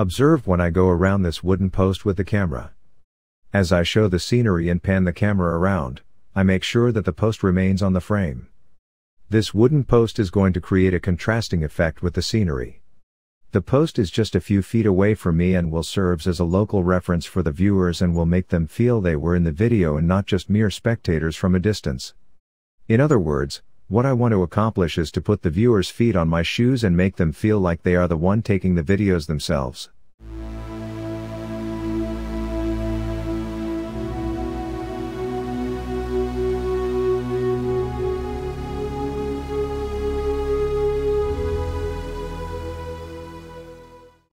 Observe when I go around this wooden post with the camera. As I show the scenery and pan the camera around, I make sure that the post remains on the frame. This wooden post is going to create a contrasting effect with the scenery. The post is just a few feet away from me and will serves as a local reference for the viewers and will make them feel they were in the video and not just mere spectators from a distance. In other words, what I want to accomplish is to put the viewer's feet on my shoes and make them feel like they are the one taking the videos themselves.